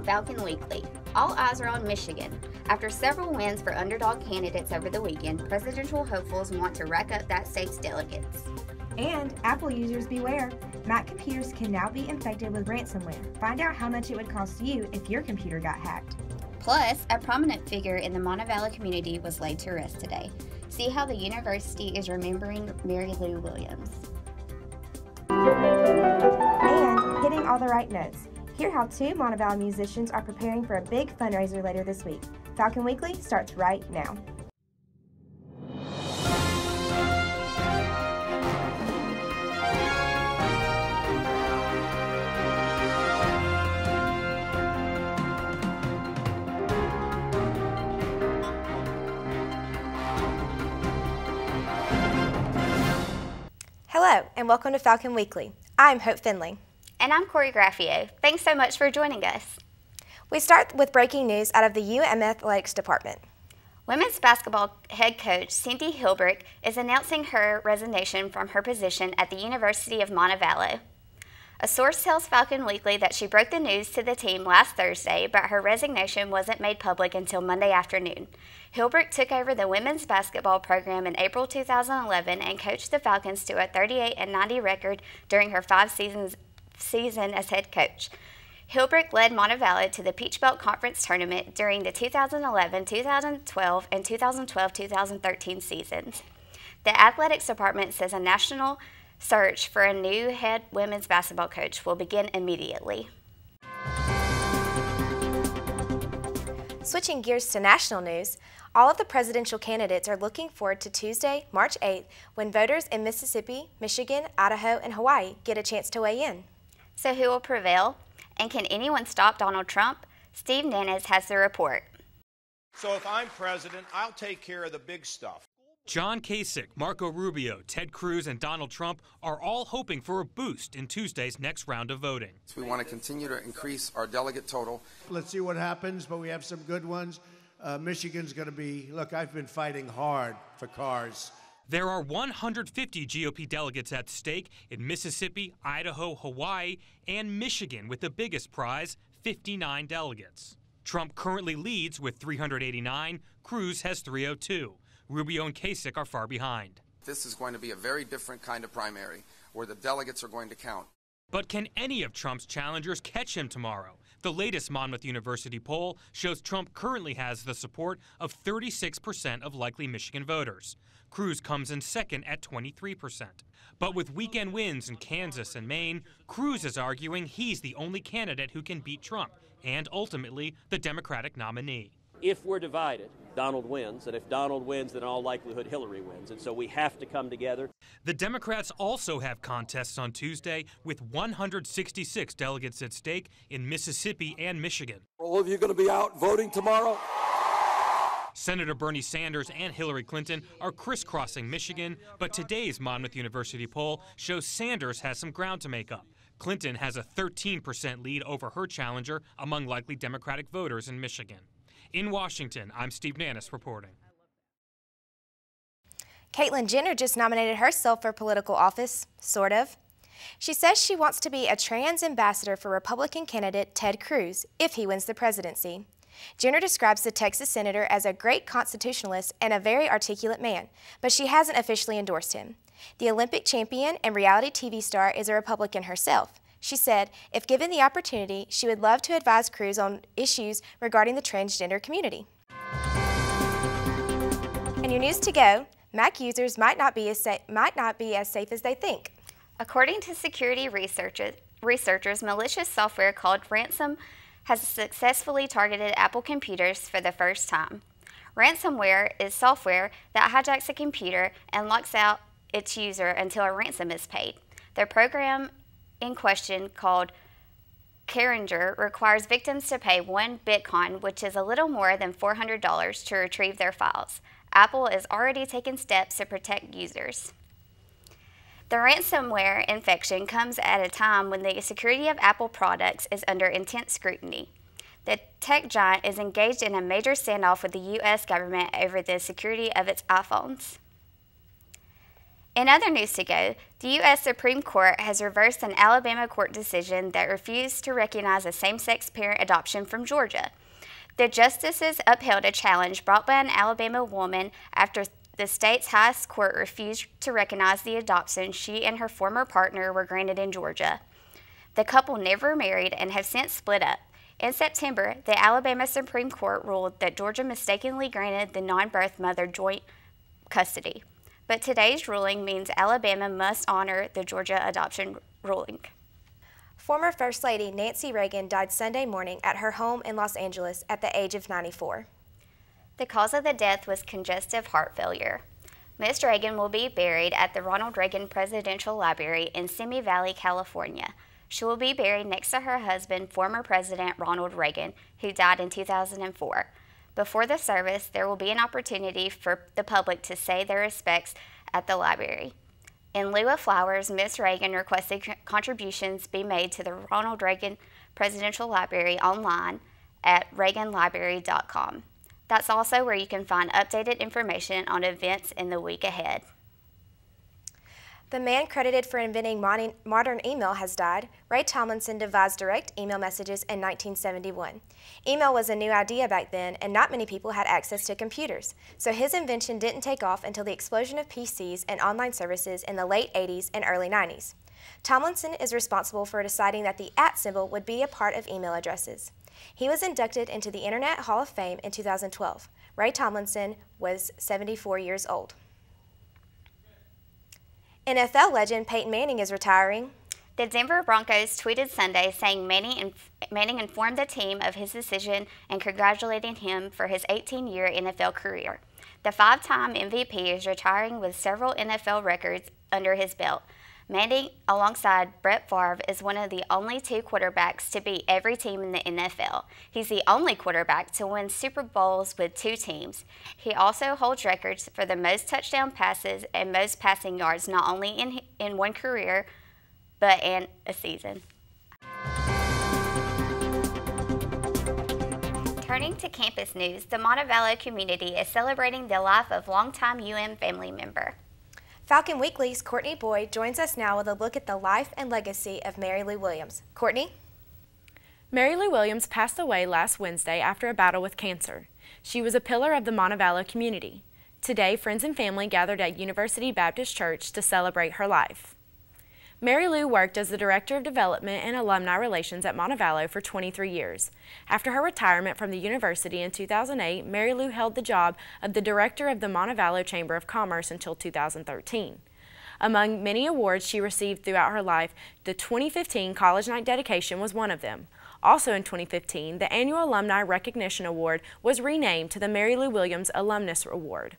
on Falcon Weekly. All eyes are on Michigan. After several wins for underdog candidates over the weekend, presidential hopefuls want to rack up that state's delegates. And Apple users beware. Mac computers can now be infected with ransomware. Find out how much it would cost you if your computer got hacked. Plus, a prominent figure in the Montevallo community was laid to rest today. See how the university is remembering Mary Lou Williams. And hitting all the right notes. Hear how two Montevallo musicians are preparing for a big fundraiser later this week. Falcon Weekly starts right now. Hello, and welcome to Falcon Weekly. I'm Hope Finley. And I'm Corey Graffio. Thanks so much for joining us. We start with breaking news out of the UM Athletics Department. Women's basketball head coach Cindy Hilbrick is announcing her resignation from her position at the University of Montevallo. A source tells Falcon Weekly that she broke the news to the team last Thursday, but her resignation wasn't made public until Monday afternoon. Hilbrick took over the women's basketball program in April 2011 and coached the Falcons to a 38 and 90 record during her five seasons season as head coach. Hilbrick led Montevallo to the Peach Belt Conference tournament during the 2011, 2012, and 2012-2013 seasons. The athletics department says a national Search for a new head women's basketball coach will begin immediately. Switching gears to national news, all of the presidential candidates are looking forward to Tuesday, March 8th, when voters in Mississippi, Michigan, Idaho, and Hawaii get a chance to weigh in. So who will prevail? And can anyone stop Donald Trump? Steve Nannes has the report. So if I'm president, I'll take care of the big stuff. John Kasich, Marco Rubio, Ted Cruz, and Donald Trump are all hoping for a boost in Tuesday's next round of voting. We want to continue to increase our delegate total. Let's see what happens, but we have some good ones. Uh, Michigan's going to be, look, I've been fighting hard for cars. There are 150 GOP delegates at stake in Mississippi, Idaho, Hawaii, and Michigan, with the biggest prize 59 delegates. Trump currently leads with 389, Cruz has 302. Rubio and Kasich are far behind. This is going to be a very different kind of primary where the delegates are going to count. But can any of Trump's challengers catch him tomorrow? The latest Monmouth University poll shows Trump currently has the support of 36% of likely Michigan voters. Cruz comes in second at 23%. But with weekend wins in Kansas and Maine, Cruz is arguing he's the only candidate who can beat Trump and ultimately the Democratic nominee. If we're divided, Donald wins, and if Donald wins, then in all likelihood Hillary wins. And so we have to come together. The Democrats also have contests on Tuesday with 166 delegates at stake in Mississippi and Michigan. all of you going to be out voting tomorrow? Senator Bernie Sanders and Hillary Clinton are crisscrossing Michigan, but today's Monmouth University poll shows Sanders has some ground to make up. Clinton has a 13% lead over her challenger among likely Democratic voters in Michigan. In Washington, I'm Steve Nannes reporting. Caitlyn Jenner just nominated herself for political office, sort of. She says she wants to be a trans ambassador for Republican candidate Ted Cruz if he wins the presidency. Jenner describes the Texas senator as a great constitutionalist and a very articulate man, but she hasn't officially endorsed him. The Olympic champion and reality TV star is a Republican herself. She said, if given the opportunity, she would love to advise Cruz on issues regarding the transgender community. And your news to go, Mac users might not be as, might not be as safe as they think. According to security researchers, researchers, malicious software called ransom has successfully targeted Apple computers for the first time. Ransomware is software that hijacks a computer and locks out its user until a ransom is paid. The program in question, called KeRanger, requires victims to pay one Bitcoin, which is a little more than $400, to retrieve their files. Apple is already taking steps to protect users. The ransomware infection comes at a time when the security of Apple products is under intense scrutiny. The tech giant is engaged in a major standoff with the U.S. government over the security of its iPhones. In other news to go, the U.S. Supreme Court has reversed an Alabama court decision that refused to recognize a same sex parent adoption from Georgia. The justices upheld a challenge brought by an Alabama woman after the state's highest court refused to recognize the adoption she and her former partner were granted in Georgia. The couple never married and have since split up. In September, the Alabama Supreme Court ruled that Georgia mistakenly granted the non birth mother joint custody. But today's ruling means Alabama must honor the Georgia adoption ruling. Former First Lady Nancy Reagan died Sunday morning at her home in Los Angeles at the age of 94. The cause of the death was congestive heart failure. Ms. Reagan will be buried at the Ronald Reagan Presidential Library in Simi Valley, California. She will be buried next to her husband, former President Ronald Reagan, who died in 2004. Before the service, there will be an opportunity for the public to say their respects at the library. In lieu of flowers, Ms. Reagan requested contributions be made to the Ronald Reagan Presidential Library online at reaganlibrary.com. That's also where you can find updated information on events in the week ahead. The man credited for inventing modern email has died. Ray Tomlinson devised direct email messages in 1971. Email was a new idea back then, and not many people had access to computers. So his invention didn't take off until the explosion of PCs and online services in the late 80s and early 90s. Tomlinson is responsible for deciding that the at symbol would be a part of email addresses. He was inducted into the Internet Hall of Fame in 2012. Ray Tomlinson was 74 years old. NFL legend Peyton Manning is retiring. The Denver Broncos tweeted Sunday saying Manning, Manning informed the team of his decision and congratulating him for his 18 year NFL career. The five time MVP is retiring with several NFL records under his belt. Manning, alongside Brett Favre, is one of the only two quarterbacks to beat every team in the NFL. He's the only quarterback to win Super Bowls with two teams. He also holds records for the most touchdown passes and most passing yards, not only in, in one career, but in a season. Turning to campus news, the Montevallo community is celebrating the life of longtime UM family member. Falcon Weekly's Courtney Boyd joins us now with a look at the life and legacy of Mary Lou Williams. Courtney? Mary Lou Williams passed away last Wednesday after a battle with cancer. She was a pillar of the Montevallo community. Today, friends and family gathered at University Baptist Church to celebrate her life. Mary Lou worked as the Director of Development and Alumni Relations at Montevallo for 23 years. After her retirement from the university in 2008, Mary Lou held the job of the Director of the Montevallo Chamber of Commerce until 2013. Among many awards she received throughout her life, the 2015 College Night Dedication was one of them. Also in 2015, the annual Alumni Recognition Award was renamed to the Mary Lou Williams Alumnus Award.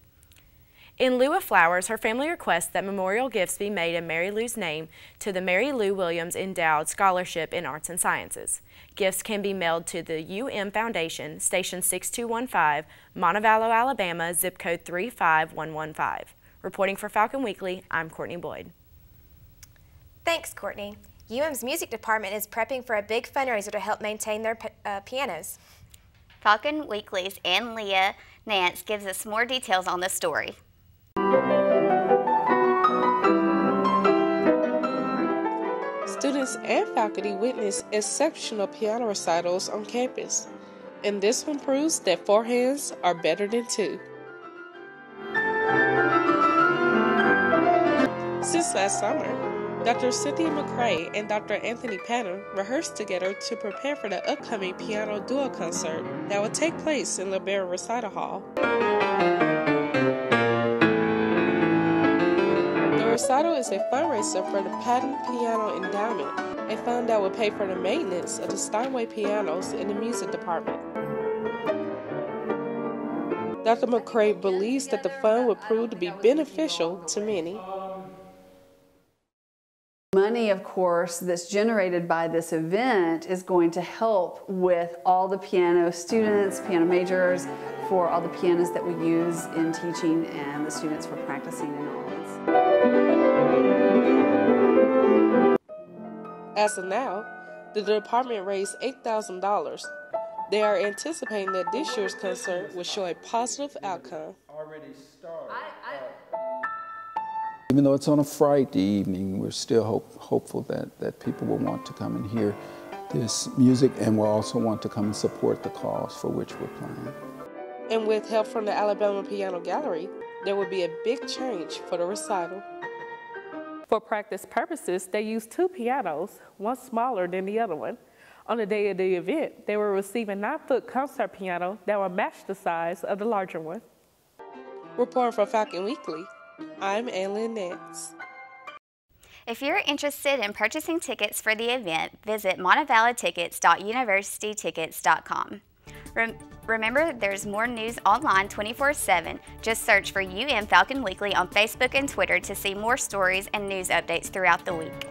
In lieu of flowers, her family requests that memorial gifts be made in Mary Lou's name to the Mary Lou Williams Endowed Scholarship in Arts and Sciences. Gifts can be mailed to the UM Foundation, Station 6215, Montevallo, Alabama, zip code 35115. Reporting for Falcon Weekly, I'm Courtney Boyd. Thanks, Courtney. UM's music department is prepping for a big fundraiser to help maintain their uh, pianos. Falcon Weekly's Ann Leah Nance gives us more details on the story. Students and faculty witness exceptional piano recitals on campus, and this one proves that four hands are better than two. Since last summer, Dr. Cynthia McCrae and Dr. Anthony Patton rehearsed together to prepare for the upcoming piano duo concert that will take place in LeBaron Recital Hall. Recital is a fundraiser for the Patton Piano Endowment, a fund that will pay for the maintenance of the Steinway pianos in the music department. Dr. McCrae believes that the fund will prove to be beneficial to many. Money, of course, that's generated by this event is going to help with all the piano students, piano majors, for all the pianos that we use in teaching and the students for practicing and all. As of now, the department raised $8,000. They are anticipating that this year's concert will show a positive outcome. Even though it's on a Friday evening, we're still hope, hopeful that, that people will want to come and hear this music and will also want to come and support the cause for which we're playing. And with help from the Alabama Piano Gallery, there will be a big change for the recital. For practice purposes, they used two pianos, one smaller than the other one. On the day of the event, they will receive a 9-foot concert piano that will match the size of the larger one. Reporting for Falcon Weekly, I'm Anlin Nance. If you're interested in purchasing tickets for the event, visit montavallatickets.universitytickets.com. Rem remember, there's more news online 24-7. Just search for UM Falcon Weekly on Facebook and Twitter to see more stories and news updates throughout the week.